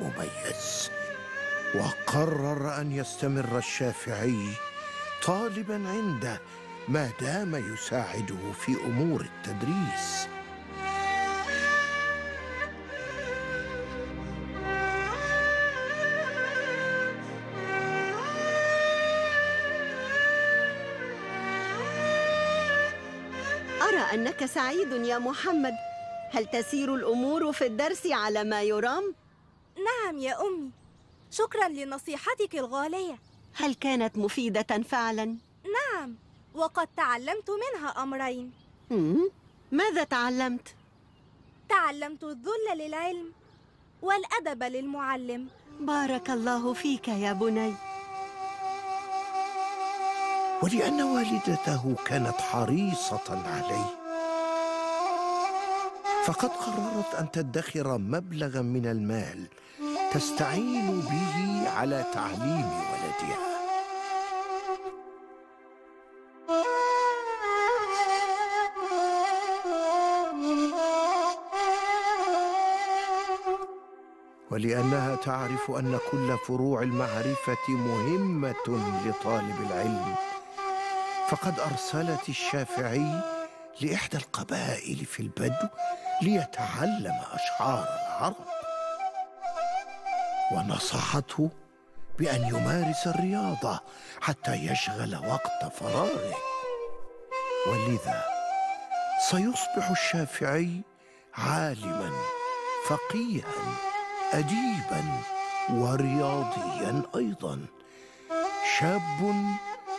مميز. وقرر أن يستمر الشافعي طالبا عنده ما دام يساعده في أمور التدريس. أرى أنك سعيد يا محمد. هل تسير الأمور في الدرس على ما يرام؟ نعم يا أمي شكرا لنصيحتك الغالية هل كانت مفيدة فعلا؟ نعم وقد تعلمت منها أمرين؟ ماذا تعلمت؟ تعلمت الذل للعلم والأدب للمعلم بارك الله فيك يا بني ولأن والدته كانت حريصة عليه فقد قررت أن تدخر مبلغا من المال تستعين به على تعليم ولدها. ولأنها تعرف أن كل فروع المعرفة مهمة لطالب العلم. فقد أرسلت الشافعي لإحدى القبائل في البدو ليتعلم أشعار العرب. ونصحته بأن يمارس الرياضة حتى يشغل وقت فراغه. ولذا سيصبح الشافعي عالما فقيها أديبا ورياضيا أيضا. شاب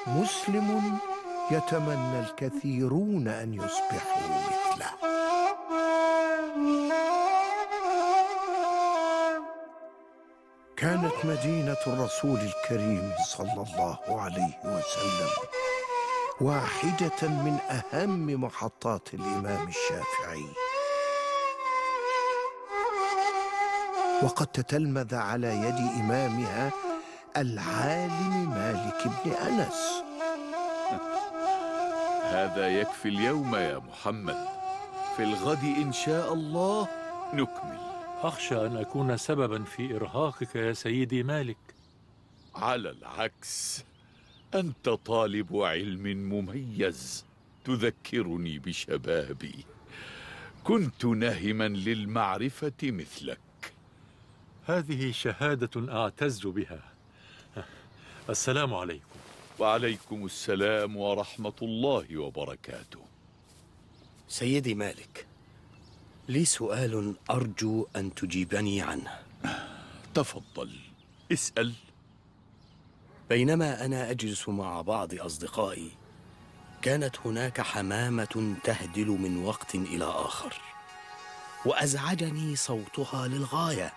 مسلم يتمنى الكثيرون أن يصبحوا مثله. كانت مدينة الرسول الكريم صلى الله عليه وسلم واحدة من أهم محطات الإمام الشافعي. وقد تتلمذ على يد إمامها العالم مالك بن أنس. هذا يكفي اليوم يا محمد. في الغد إن شاء الله نكمل. أخشى أن أكون سببا في إرهاقك يا سيدي مالك. على العكس أنت طالب علم مميز تذكرني بشبابي. كنت نهما للمعرفة مثلك. هذه شهادة أعتز بها. السلام عليكم. وعليكم السلام ورحمة الله وبركاته. سيدي مالك لي سؤال أرجو أن تجيبني عنه. تفضل اسأل. بينما أنا أجلس مع بعض أصدقائي كانت هناك حمامة تهدل من وقت إلى آخر وأزعجني صوتها للغاية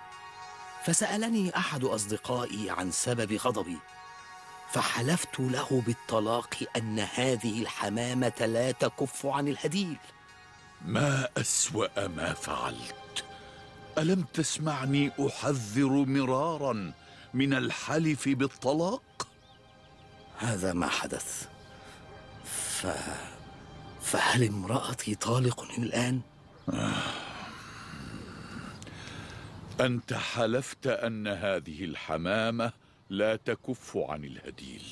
فسألني أحد أصدقائي عن سبب غضبي. فحلفت له بالطلاق أن هذه الحمامة لا تكف عن الهديل ما أسوأ ما فعلت ألم تسمعني أحذر مرارا من الحلف بالطلاق؟ هذا ما حدث ف... فهل امرأتي طالق الآن؟ أنت حلفت أن هذه الحمامة لا تكف عن الهديل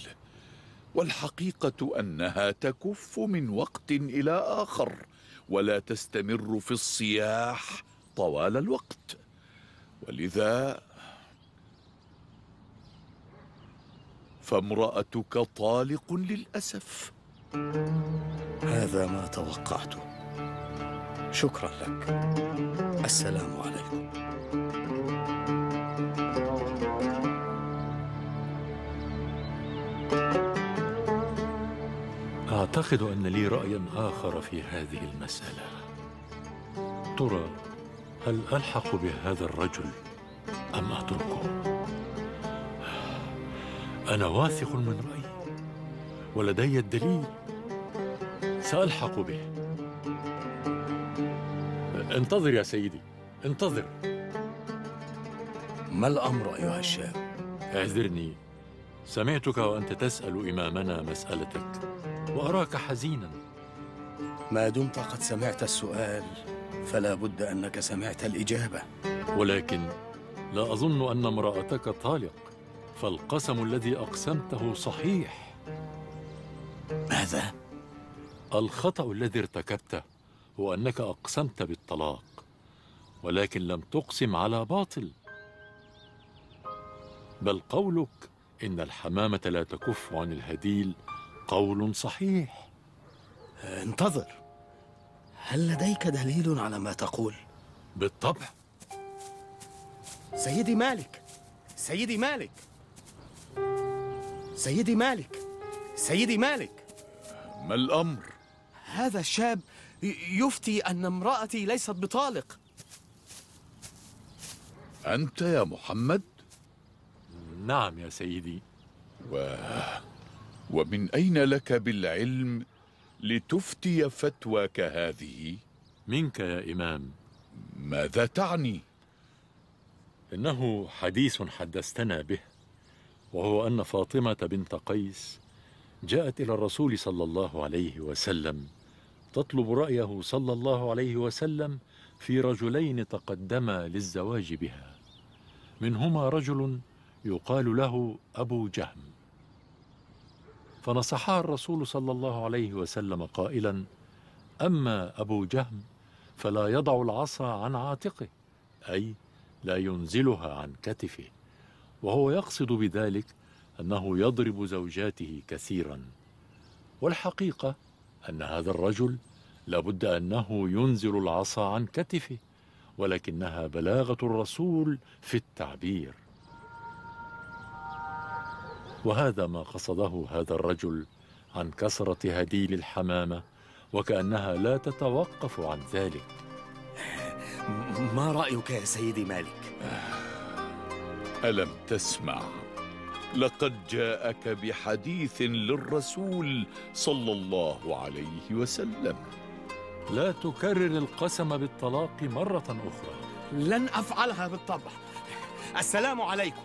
والحقيقة أنها تكف من وقت إلى آخر ولا تستمر في الصياح طوال الوقت. ولذا فامرأتك طالق للأسف. هذا ما توقعته شكرا لك. السلام عليكم. أعتقد أن لي رأيا آخر في هذه المسألة. ترى هل ألحق بهذا الرجل أم أتركه؟ أنا واثق من رأيي ولدي الدليل. سألحق به. انتظر يا سيدي انتظر. ما الأمر أيها الشاب؟ اعذرني. سمعتك وأنت تسأل إمامنا مسألتك. وأراك حزينا. ما دمت قد سمعت السؤال فلا بد أنك سمعت الإجابة. ولكن لا أظن أن امرأتك طالق فالقسم الذي أقسمته صحيح. ماذا؟ الخطأ الذي ارتكبته هو أنك أقسمت بالطلاق ولكن لم تقسم على باطل. بل قولك إن الحمامة لا تكف عن الهديل قول صحيح. انتظر. هل لديك دليل على ما تقول؟ بالطبع. سيدي مالك. سيدي مالك. سيدي مالك. سيدي مالك. ما الأمر؟ هذا الشاب يفتي أن امرأتي ليست بطالق. أنت يا محمد؟ نعم يا سيدي. و... ومن أين لك بالعلم لتفتي فتوى كهذه؟ منك يا إمام ماذا تعني؟ إنه حديث حدثتنا به وهو أن فاطمة بنت قيس جاءت إلى الرسول صلى الله عليه وسلم تطلب رأيه صلى الله عليه وسلم في رجلين تقدما للزواج بها منهما رجل يقال له أبو جهم فنصحها الرسول صلى الله عليه وسلم قائلا أما أبو جهم فلا يضع العصا عن عاتقه أي لا ينزلها عن كتفه. وهو يقصد بذلك أنه يضرب زوجاته كثيرا. والحقيقة أن هذا الرجل لابد أنه ينزل العصا عن كتفه ولكنها بلاغة الرسول في التعبير. وهذا ما قصده هذا الرجل عن كسرة هديل الحمامة وكأنها لا تتوقف عن ذلك. ما رأيك يا سيدي مالك؟ ألم تسمع؟ لقد جاءك بحديث للرسول صلى الله عليه وسلم. لا تكرر القسم بالطلاق مرة أخرى. لن أفعلها بالطبع. السلام عليكم.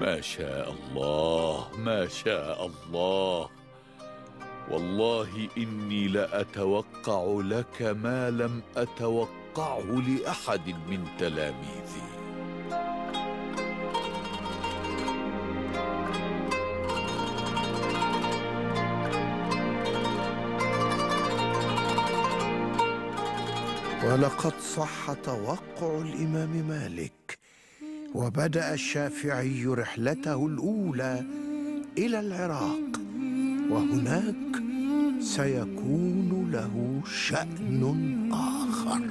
ما شاء الله ما شاء الله. والله إني لأتوقع لك ما لم أتوقعه لأحد من تلاميذي. ولقد صح توقع الإمام مالك. وبدأ الشافعي رحلته الأولى إلى العراق وهناك سيكون له شأن آخر.